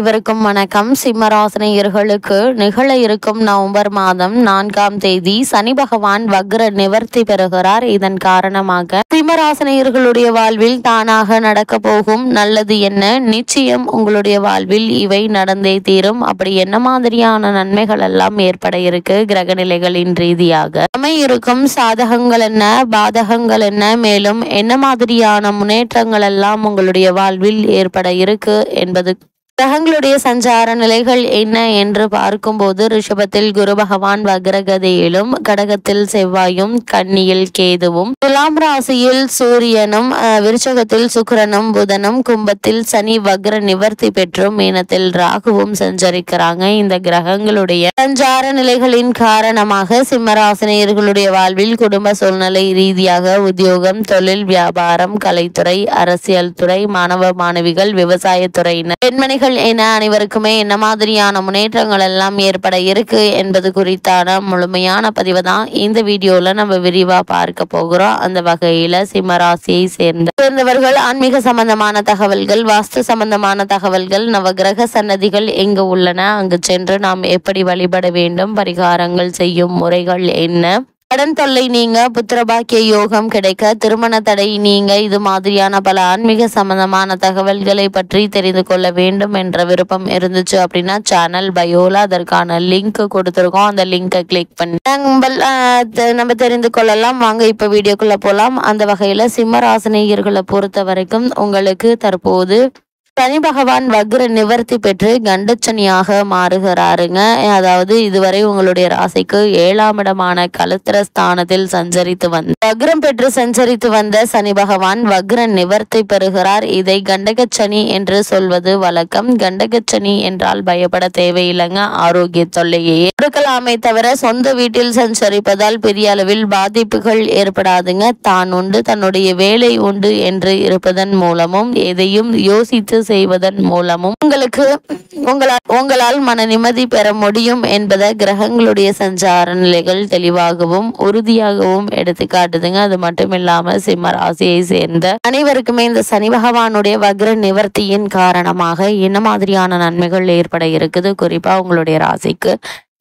இவருக்கும் வணக்கம். சிம்மராசனையர்களுக்கு நிகழ இருக்கும் நவம்பர் மாதம் நான்காம் தேதி சனி பகவான் வக்ர நிவர்த்தி பெறுகிறார். இதன் காரணமாக சிம்மராசனையர்களுடைய வாழ்வில் தானாக நடக்க போகும் நல்லது என்ன? நிச்சயம் உங்களுடைய வாழ்வில் இவை நடந்தே தீரும். அப்படி என்ன மாதிரியான நன்மைகள் எல்லாம் ஏற்பட இருக்கு? கிரக நிலைகளின் ரீதியாக. இருக்கும் சாதகங்கள் என்ன? பாதகங்கள் என்ன? மேலும் என்ன மாதிரியான முன்னேற்றங்கள் எல்லாம் உங்களுடைய வாழ்வில் ஏற்பட இருக்கு என்பது கிரகங்களுடைய சஞ்சார நிலைகள் என்ன என்று பார்க்கும்போது ரிஷபத்தில் குரு பகவான் வக்ரகதியிலும் கடகத்தில் செவ்வாயும் கன்னியில் கேதுவும் துலாம் ராசியில் சூரியனும் விருச்சகத்தில் சுக்கரனும் புதனும் கும்பத்தில் சனி வக்ர நிவர்த்தி பெற்றும் மீனத்தில் ராகுவும் சஞ்சரிக்கிறாங்க. இந்த கிரகங்களுடைய சஞ்சார நிலைகளின் காரணமாக சிம்மராசினியர்களுடைய வாழ்வில் குடும்ப சூழ்நிலை ரீதியாக உத்தியோகம் தொழில் வியாபாரம் கலைத்துறை அரசியல் துறை மாணவ மாணவிகள் விவசாயத்துறையினர் பெண்மணிகள் என அனைவருக்குமே என்ன மாதிரியான முன்னேற்றங்கள் எல்லாம் ஏற்பட இருக்கு என்பது குறித்தான முழுமையான பதிவு தான் இந்த வீடியோல நம்ம விரிவா பார்க்க போகிறோம். அந்த வகையில சிம்மராசியை சேர்ந்த சேர்ந்தவர்கள் ஆன்மீக சம்பந்தமான தகவல்கள் வாஸ்து சம்பந்தமான தகவல்கள் நவகிரக சன்னதிகள் எங்கு உள்ளன அங்கு சென்று நாம் எப்படி வழிபட வேண்டும் பரிகாரங்கள் செய்யும் முறைகள் என்ன கடன் தொல்லை நீங்க புத்திரபாக்கிய யோகம் கிடைக்க திருமண தடை நீங்க இது மாதிரியான பல ஆன்மீக சம்பந்தமான தகவல்களை பற்றி தெரிந்து கொள்ள வேண்டும் என்ற விருப்பம் இருந்துச்சு அப்படின்னா சேனல் பயோல அதற்கான லிங்க் கொடுத்துருக்கோம். அந்த லிங்கை கிளிக் பண்ணி நம்ம நம்ம தெரிந்து கொள்ளலாம். வாங்க இப்ப வீடியோக்குள்ள போலாம். அந்த வகையில சிம்மராசினியர்களை பொறுத்த வரைக்கும் உங்களுக்கு தற்போது சனி பகவான் வக்ர நிவர்த்தி பெற்று கண்டச்சனியாக மாறுகிறாருங்க. அதாவது இதுவரை உங்களுடைய ராசிக்கு ஏழாம் இடமான கலுத்திர ஸ்தானத்தில் சஞ்சரித்து வந்த வக்ரம் பெற்று சஞ்சரித்து வந்த சனி பகவான் வக்ர நிவர்த்தி பெறுகிறார். இதை கண்டகச்சனி என்று சொல்வது வழக்கம். கண்டகச்சனி என்றால் பயப்பட தேவையில்லைங்க. ஆரோக்கிய தொல்லையே கொடுக்கலாமே தவிர சொந்த வீட்டில் சஞ்சரிப்பதால் பெரிய அளவில் பாதிப்புகள் ஏற்படாதுங்க. தான் உண்டு தன்னுடைய வேலை உண்டு என்று இருப்பதன் மூலமும் எதையும் யோசித்து செய்வதன் மூலமும் உங்களுக்கு உங்களால் உங்களால் மன நிம்மதி பெற முடியும் என்பதை கிரகங்களுடைய சஞ்சார நிலைகள் தெளிவாகவும் உறுதியாகவும் எடுத்து காட்டுதுங்க. அது மட்டும் இல்லாம சிம்ம ராசியை சேர்ந்த அனைவருக்குமே இந்த சனி பகவானுடைய வக்ர நிவர்த்தியின் காரணமாக என்ன மாதிரியான நன்மைகள் ஏற்பட இருக்குது? குறிப்பா உங்களுடைய ராசிக்கு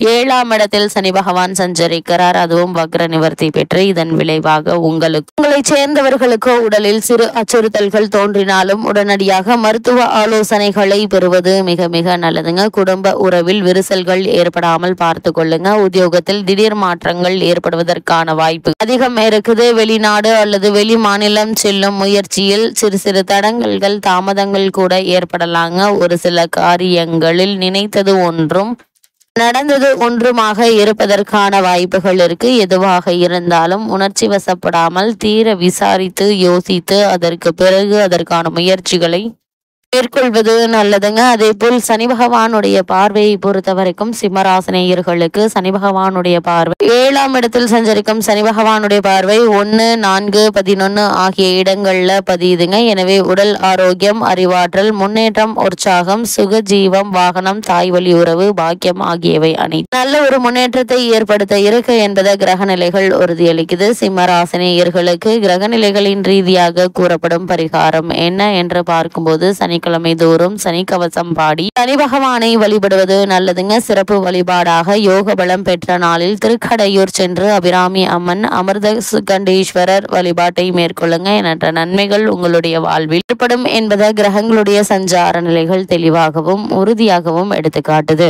ஏழாம் இடத்தில் சனி பகவான் சஞ்சரிக்கிறார். அதுவும் வக்ர நிவர்த்தி பெற்று இதன் விளைவாக உங்களுக்கு உங்களை சேர்ந்தவர்களுக்கோ உடலில் சிறு அச்சுறுத்தல்கள் தோன்றினாலும் உடனடியாக மருத்துவ ஆலோசனைகளை பெறுவது மிக மிக நல்லதுங்க. குடும்ப உறவில் விரிசல்கள் ஏற்படாமல் பார்த்து கொள்ளுங்க. உத்தியோகத்தில் திடீர் மாற்றங்கள் ஏற்படுவதற்கான வாய்ப்பு அதிகம் இருக்குது. வெளிநாடு அல்லது வெளி மாநிலம் செல்லும் முயற்சியில் சிறு சிறு தடங்கல்கள் தாமதங்கள் கூட ஏற்படலாங்க. ஒரு சில காரியங்களில் நினைத்தது ஒன்றும் நடந்தது ஒன்றுமாக இருப்பதற்கான வாய்ப்புகள் இருக்கு. எதுவாக இருந்தாலும் உணர்ச்சி வசப்படாமல் தீர விசாரித்து யோசித்து அதற்கு பிறகு அதற்கான முயற்சிகளை மேற்கொள்வது நல்லதுங்க. அதே போல் சனி பகவானுடைய பார்வையை பொறுத்த வரைக்கும் சிம்மராசனேயர்களுக்கு சனி பகவானுடைய பார்வை ஏழாம் இடத்தில் சஞ்சரிக்கும் சனி பகவானுடைய பார்வை ஒன்று நான்கு பதினொன்று ஆகிய இடங்கள்ல பதியுதுங்க. எனவே உடல் ஆரோக்கியம் அறிவாற்றல் முன்னேற்றம் உற்சாகம் சுக ஜீவம் வாகனம் தாய் வழி உறவு பாக்கியம் ஆகியவை அனைத்து நல்ல ஒரு முன்னேற்றத்தை ஏற்படுத்த இருக்கு என்பதை கிரகநிலைகள் உறுதியளிக்குது. சிம்மராசினியர்களுக்கு கிரகநிலைகளின் ரீதியாக கூறப்படும் பரிகாரம் என்ன என்று பார்க்கும்போது சனி சனிக்கிழமை தோறும் சனி கவசம் பாடி சனி பகவானை வழிபடுவது நல்லதுங்க. சிறப்பு வழிபாடாக யோக பலம் பெற்ற நாளில் திருக்கடையூர் சென்று அபிராமி அம்மன் அமிர்த கண்டீஸ்வரர் வழிபாட்டை மேற்கொள்ளுங்க. என்ற நன்மைகள் உங்களுடைய வாழ்வில் ஏற்படும் என்பதை கிரகங்களுடைய சஞ்சார நிலைகள் தெளிவாகவும் உறுதியாகவும் எடுத்துக்காட்டுது.